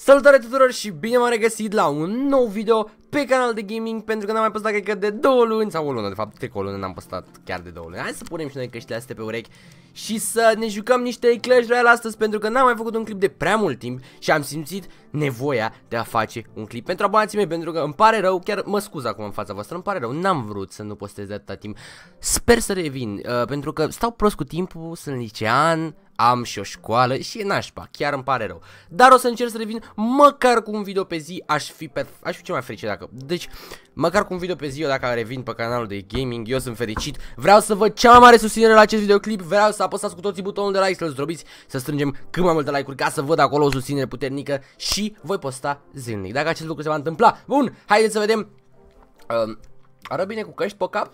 Salutare tuturor și bine m-am regăsit la un nou video pe canal de gaming Pentru că n-am mai postat cred că de două luni sau o lună De fapt trei o lună n-am postat chiar de două luni. Hai să punem și noi căștile astea pe urechi Și să ne jucăm niște Clash Royale astăzi Pentru că n-am mai făcut un clip de prea mult timp Și am simțit nevoia de a face un clip Pentru abonații mei pentru că îmi pare rău Chiar mă scuz acum în fața voastră Îmi pare rău, n-am vrut să nu postez de atâta timp. Sper să revin uh, Pentru că stau prost cu timpul, sunt licean am și o școală și e nașpa, chiar îmi pare rău. Dar o să încerc să revin măcar cu un video pe zi, aș fi, pe, aș fi cel mai fericit dacă... Deci, măcar cu un video pe zi, eu dacă revin pe canalul de gaming, eu sunt fericit. Vreau să văd cea mai mare susținere la acest videoclip, vreau să apăsați cu toții butonul de like, să-l zdrobiți, să strângem cât mai multe like-uri ca să văd acolo o susținere puternică și voi posta zilnic. Dacă acest lucru se va întâmpla, bun, haideți să vedem. Um, ară bine cu căști pe cap?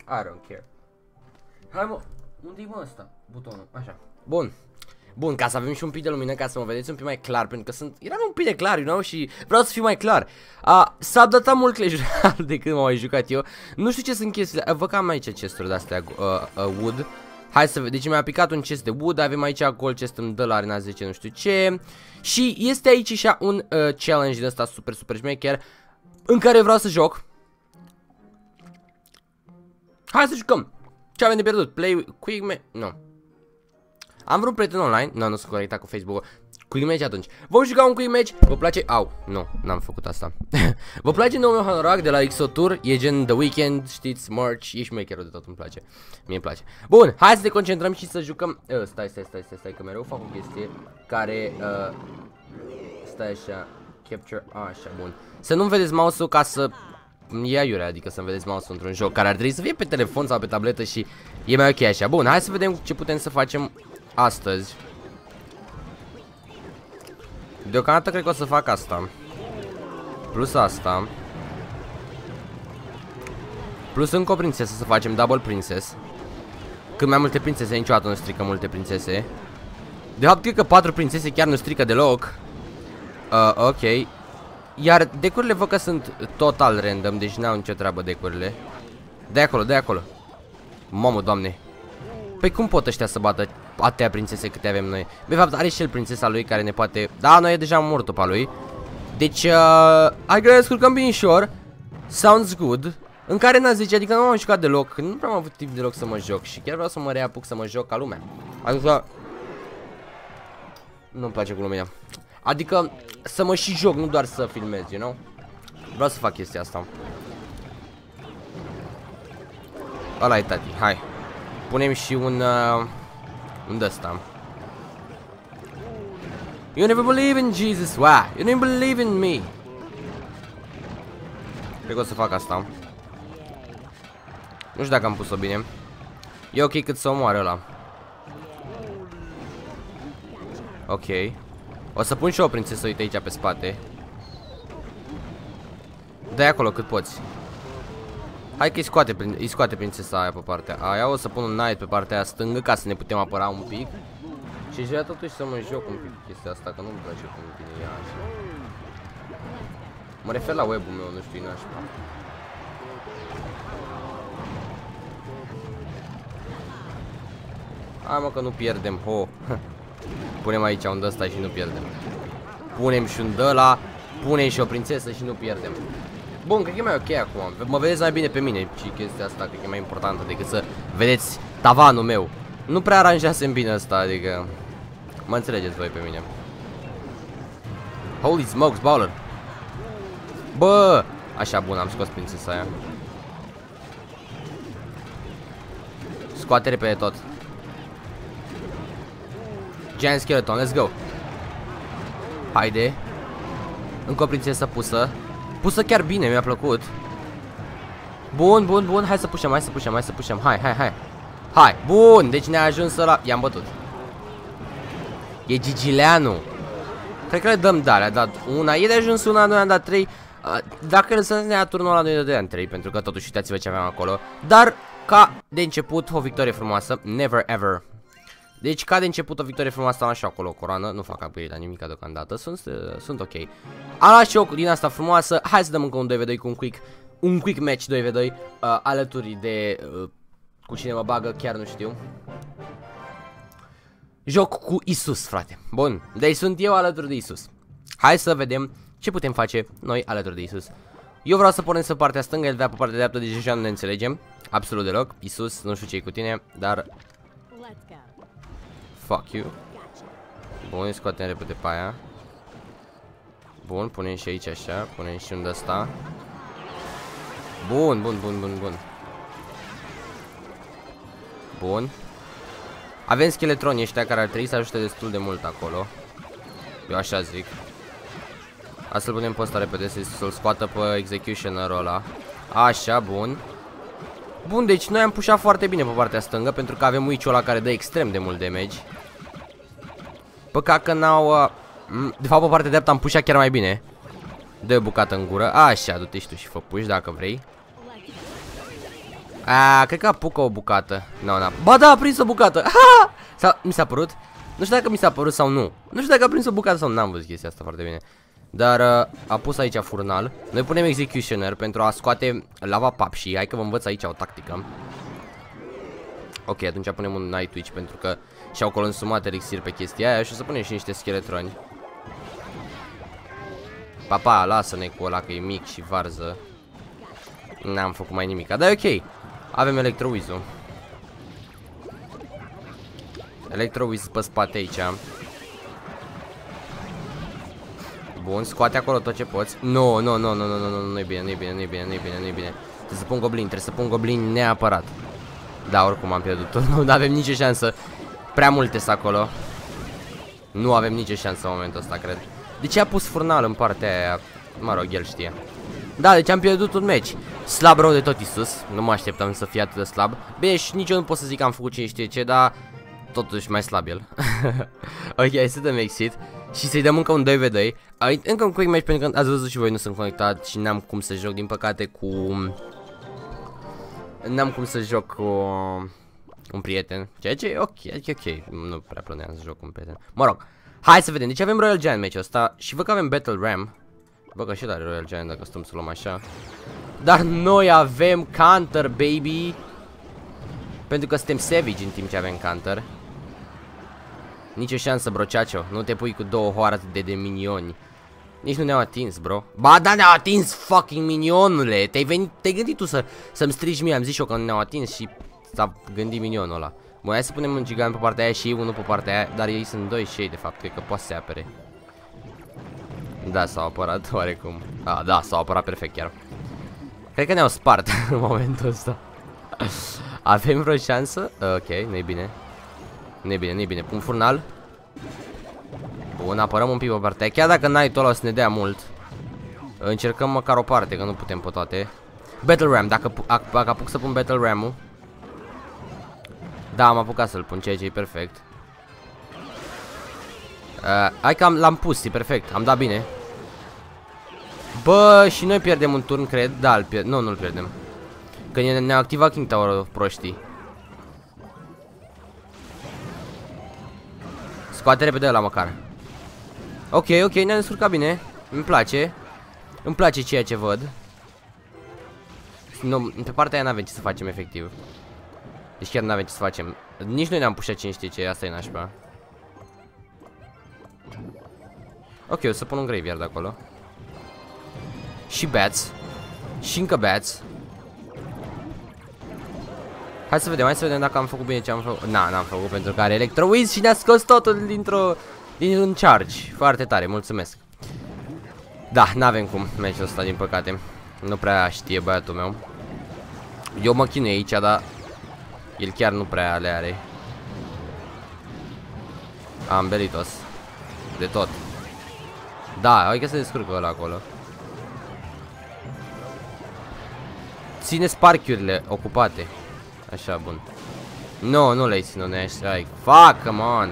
I don't care. Hai mă, unde-i mă ăsta? Butonul, așa. Bun. Bun, ca să avem și un pic de lumină, ca să mă vedeți un pic mai clar, pentru că sunt, eram un pic de clar, you know, și vreau să fiu mai clar. A, s-a datat mult Clash Royale de când m-am mai jucat eu. Nu știu ce sunt chestiile, văd că am aici chesturi de-astea, uh, uh, wood. Hai să vedem, deci mi-a picat un chest de wood, avem aici gold chest îmi dă la arena 10, nu știu ce. Și este aici și un uh, challenge de ăsta super, super șmecher, în care vreau să joc. Hai să jucăm! Ce avem de pierdut? Play quick me... Nu. No. Am vreun prieten online, nu, nu sunt conectat cu Facebook-ul Quick match atunci. Vom juca un quick match, vă place, au, nu, n-am făcut asta. Vă place noul meu hanorac de la XO Tour? E gen The Weekend, știți, March, e șmecherul de tot, îmi place. Mie îmi place. Bun, hai să ne concentrăm și să jucăm. Uh, Stai, stai, stai, stai, stai, că mereu fac o chestie Care, uh, stai așa Capture, așa, bun. Să nu-mi vedeți mouse-ul ca să e aiurea, adică să vedeți mouse-ul într-un joc care ar trebui să fie pe telefon sau pe tabletă și e mai ok așa. Bun, hai să vedem ce putem să facem astăzi. Deocamdată cred că o să fac asta. Plus asta. Plus încă o prințesă să facem double princess. Cât mai multe prințese, niciodată nu strică multe prințese. De fapt, cred că patru prințese chiar nu strică deloc. Uh, ok. Iar decurile văd că sunt total random, deci n-au nicio treabă decurile. De acolo, de acolo. Mamă, doamne. Păi cum pot ăștia să bată atâtea prințese câte avem noi? De fapt, are și el prințesa lui care ne poate... Da, noi e deja mort pe lui. Deci, uh, hai că descurcăm binișor. Sounds good. În care n-a zice, adică nu m-am jucat deloc, nu prea am avut timp deloc să mă joc și chiar vreau să mă reapuc să mă joc ca lumea. Adică... Nu-mi place cu lumea. Adică să mă și joc, nu doar să filmez, you know? Vreau să fac chestia asta. Ăla e tati, hai. Punem și un... Uh, un ăsta. You never believe in Jesus, why? You never believe in me. Cred că o să fac asta. Nu știu dacă am pus-o bine. E ok cât să omoare ăla. Ok. O să pun și o prințesă, uite aici pe spate. Dai acolo cât poți. Hai că îi scoate, îi scoate prințesa aia pe partea aia. O să pun un knight pe partea aia stângă ca să ne putem apăra un pic. Și vrea totuși să mă joc un pic chestia asta, că nu-mi place cum vine ea așa. Mă refer la web-ul meu, nu știu, nașpa. Hai mă că nu pierdem, ho. Punem aici un ăsta și nu pierdem. Punem și un ăla, punem și o prințesă și nu pierdem. Bun, cred că e mai ok acum. Mă vedeți mai bine pe mine și chestia asta cred că e mai importantă decât să vedeți tavanul meu. Nu prea aranjasem bine asta, adică... Mă înțelegeți voi pe mine. Holy smokes, baller! Bă! Așa, bun, am scos prințesa aia. Scoate repede tot. Giant Skeleton, let's go! Haide! Încă o prințesă pusă. Pusă chiar bine, mi-a plăcut. Bun, bun, bun, hai să pușăm, hai să pușăm, hai să pușăm, hai, hai, hai. Hai, bun, deci ne-a ajuns la... I-am bătut. E Gigileanu. Cred că le dăm, da, le-a dat una. E de ajuns una, noi am dat trei. Dacă lăsăm ne ia turnul ăla, noi dădeam trei, pentru că totuși uitați-vă ce aveam acolo. Dar, ca de început, o victorie frumoasă. Never ever deci ca de început o victorie frumoasă am așa acolo o coroană, nu fac upgrade la nimic deocamdată, sunt, uh, sunt ok. Am luat și eu din asta frumoasă, hai să dăm încă un 2v2 cu un quick, un quick match 2v2 uh, alături de uh, cu cine mă bagă, chiar nu știu. Joc cu Isus, frate. Bun, deci sunt eu alături de Isus. Hai să vedem ce putem face noi alături de Isus. Eu vreau să pornim să partea stângă, el vrea pe partea dreaptă, deci deja nu ne înțelegem. Absolut deloc. Isus, nu știu ce e cu tine, dar... Fuck you. Bun, scoatem repede pe aia. Bun, punem și aici așa, punem și unde ăsta. Bun, bun, bun, bun, bun. Bun. Avem scheletronii ăștia care ar trebui să ajute destul de mult acolo. Eu așa zic. Hai să-l punem pe ăsta repede, să-l scoată pe executionerul ăla. Așa, bun. Bun, deci noi am pușat foarte bine pe partea stângă, pentru că avem witch ăla care dă extrem de mult damage. Păcat că n-au... Uh, de fapt, pe partea dreaptă am pușat chiar mai bine. Dă o bucată în gură. Așa, du-te și tu și fă puși dacă vrei. A, cred că apucă o bucată. Nu, no, no. Ba da, a prins o bucată. Ha! mi s-a părut. Nu știu dacă mi s-a părut sau nu. Nu știu dacă a prins o bucată sau nu. N-am văzut chestia asta foarte bine. Dar uh, a pus aici furnal. Noi punem executioner pentru a scoate lava pap și hai că vă învăț aici o tactică. Ok, atunci punem un night witch pentru că și-au consumat elixir pe chestia aia și o să punem și niște scheletroni. Papa, lasă-ne cu ăla că e mic și varză. N-am făcut mai nimic, dar e ok. Avem electrowiz-ul. Electrowiz pe spate aici. Bun, scoate acolo tot ce poți. Nu, nu, nu, nu, nu, nu, nu, nu-i bine, nu-i bine, nu-i bine, nu-i bine, nu-i bine. Trebuie să pun goblin, trebuie să pun goblin neapărat. Da, oricum am pierdut tot, nu avem nicio șansă. Prea multe sunt acolo. Nu avem nicio șansă în momentul ăsta, cred. De ce a pus furnal în partea aia? Mă rog, el știe. Da, deci am pierdut un meci. Slab rău de tot Isus. Nu mă așteptam să fie atât de slab. Bine, și nici eu nu pot să zic că am făcut cine știe ce, dar totuși mai slab el. ok, hai să dăm exit. Și să-i dăm încă un 2v2 Încă un quick match pentru că ați văzut și voi nu sunt conectat Și n-am cum să joc din păcate cu N-am cum să joc cu Un prieten Ceea ce e ok, adică ok Nu prea planeam să joc cu un prieten Mă rog, hai să vedem, deci avem Royal Giant match ăsta Și văd că avem Battle Ram Văd că și are Royal Giant dacă stăm să luăm așa Dar noi avem Counter baby Pentru că suntem savage în timp ce avem Counter Nici o șansă, bro, ceacio. Nu te pui cu două hoară de, de minioni. Nici nu ne-au atins, bro. Ba, da, ne-au atins, fucking minionule. Te-ai venit, te-ai gândit tu să, să-mi strigi mie. Am zis eu că nu ne-au atins și s-a gândit minionul ăla. Bun, hai să punem un gigant pe partea aia și unul pe partea aia. Dar ei sunt doi și ei, de fapt. Cred că poate să se apere. Da, s-au apărat oarecum. Ah, da, s-au apărat perfect chiar. Cred că ne-au spart în momentul ăsta. Avem vreo șansă? Ok, nu-i bine. Nu e bine, nu e bine. Pun furnal. Bun, apărăm un pic pe partea. Chiar dacă n-ai tot ăla să ne dea mult. Încercăm măcar o parte, că nu putem pe toate. Battle Ram, dacă, dacă apuc să pun Battle Ram-ul. Da, am apucat să-l pun, ceea ce e perfect. Uh, hai că l-am pus, e perfect, am dat bine. Bă, și noi pierdem un turn, cred. Da, îl pierd. Nu, nu-l pierdem. Că ne-a activat King Tower proștii. Scoate repede la măcar. Ok, ok, ne-am descurcat bine. Îmi place. Îmi place ceea ce văd. Nu, pe partea aia n-avem ce să facem efectiv. Deci chiar n-avem ce să facem. Nici noi ne-am pușat cine știe ce, asta e nașpa. Ok, o să pun un graveyard acolo. Și bats. Și încă bats. Hai să vedem, hai să vedem dacă am făcut bine ce am făcut. Na, n-am făcut pentru că are Electrowiz și ne-a scos totul dintr-o dintr-un charge. Foarte tare, mulțumesc. Da, n-avem cum meciul ăsta, din păcate. Nu prea știe băiatul meu. Eu mă chinui aici, dar el chiar nu prea le are. Am belitos. De tot. Da, hai că se descurcă ăla acolo. Ține sparchiurile ocupate. Așa, bun. Nu, no, nu le-ai ținut, ne ai Fuck, come on.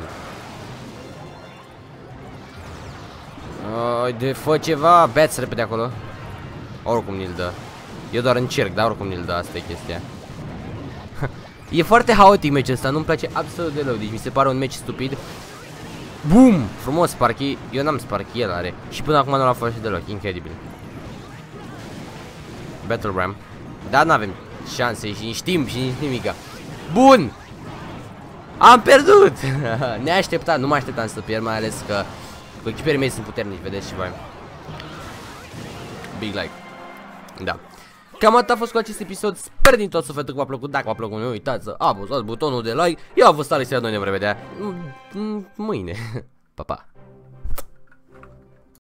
Oh, de fă ceva, beți repede acolo. Oricum ni-l dă. Eu doar încerc, dar oricum ni-l dă, asta e chestia. e foarte haotic meciul ăsta, nu-mi place absolut deloc, deci mi se pare un meci stupid. Boom! Frumos, Sparky. Eu n-am Sparky, el are. Și până acum nu l-a folosit deloc, incredibil. Battle Ram. Da, n-avem șanse și nici timp și nici nimica. Bun! Am pierdut! Neașteptat, nu mă așteptam să pierd, mai ales că Cu echipierii mei sunt puternici, vedeți și voi. Big like. Da. Cam atât a fost cu acest episod, sper din tot sufletul că v-a plăcut, dacă v-a plăcut nu uitați să apăsați butonul de like, eu am fost Alex, iar noi ne vom revedea mâine, pa, pa.